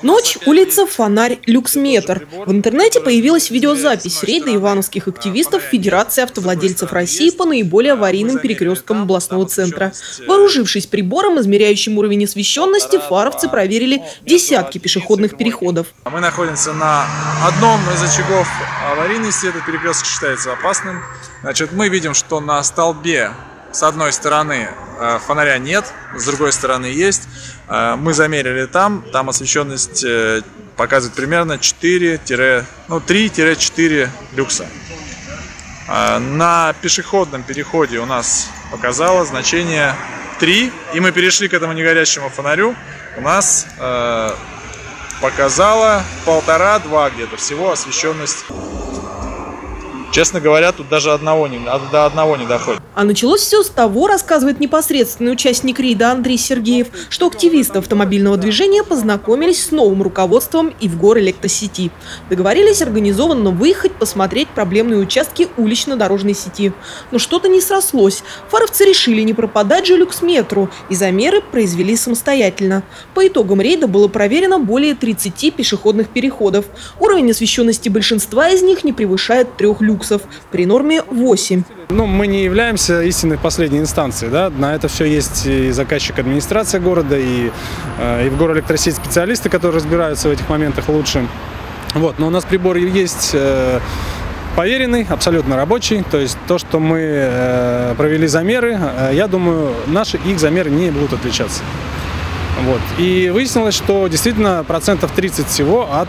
Ночь, улица, фонарь, люксметр. В интернете появилась видеозапись рейда ивановских активистов Федерации автовладельцев России по наиболее аварийным перекресткам областного центра. Вооружившись прибором, измеряющим уровень освещенности, фаровцы проверили десятки пешеходных переходов. Мы находимся на одном из очагов аварийности. Этот перекресток считается опасным. Значит, мы видим, что на столбе с одной стороны э, фонаря нет, с другой стороны есть. Э, мы замерили там, там освещенность э, показывает примерно 4 ну, 3-4 люкса. На пешеходном переходе у нас показало значение 3, и мы перешли к этому негорящему фонарю. У нас показало полтора-два где-то всего освещенность Честно говоря, тут даже одного не, до одного не доходит. А началось все с того, рассказывает непосредственный участник рейда Андрей Сергеев, что активисты автомобильного движения познакомились с новым руководством и в гор электросети. Договорились организованно выехать, посмотреть проблемные участки улично-дорожной сети. Но что-то не срослось. Фаровцы решили не пропадать же люксметру и замеры произвели самостоятельно. По итогам рейда было проверено более 30 пешеходных переходов. Уровень освещенности большинства из них не превышает трех люксов люксов при норме 8. Ну, мы не являемся истинной последней инстанцией. Да? На это все есть и заказчик администрация города, и, э, и в горэлектросеть специалисты, которые разбираются в этих моментах лучше. Вот. Но у нас прибор есть э, поверенный, абсолютно рабочий. То есть то, что мы э, провели замеры, я думаю, наши их замеры не будут отличаться. Вот. И выяснилось, что действительно процентов 30 всего от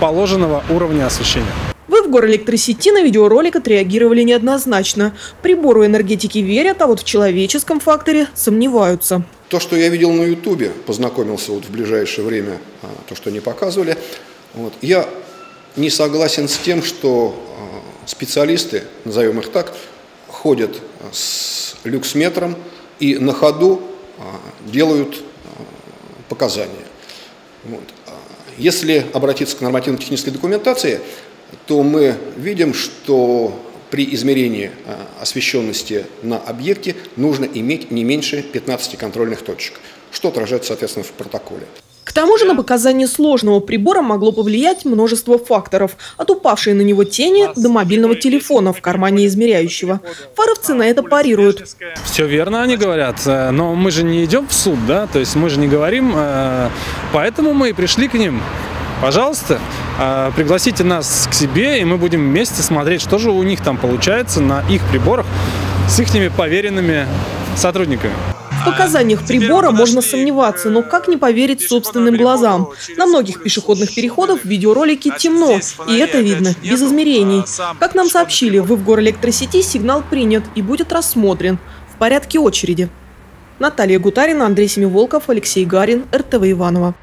положенного уровня освещения. Горэлектросети на видеоролик отреагировали неоднозначно. Прибору энергетики верят, а вот в человеческом факторе сомневаются. То, что я видел на ютубе, познакомился вот в ближайшее время, а, то, что они показывали, вот, я не согласен с тем, что а, специалисты, назовем их так, ходят с люксметром и на ходу а, делают показания. Вот. Если обратиться к нормативно-технической документации, то мы видим, что при измерении а, освещенности на объекте нужно иметь не меньше 15 контрольных точек, что отражается, соответственно, в протоколе. К тому же на показания сложного прибора могло повлиять множество факторов, от упавшей на него тени до мобильного телефона в кармане измеряющего. Фаровцы на это парируют. Все верно они говорят, э, но мы же не идем в суд, да, то есть мы же не говорим, э, поэтому мы и пришли к ним пожалуйста, пригласите нас к себе, и мы будем вместе смотреть, что же у них там получается на их приборах с их поверенными сотрудниками. В показаниях прибора можно сомневаться, но как не поверить собственным глазам? На многих пешеходных переходах в видеоролике темно, и это видно без измерений. Как нам сообщили, в горэлектросети сигнал принят и будет рассмотрен в порядке очереди. Наталья Гутарина, Андрей Семиволков, Алексей Гарин, РТВ Иванова.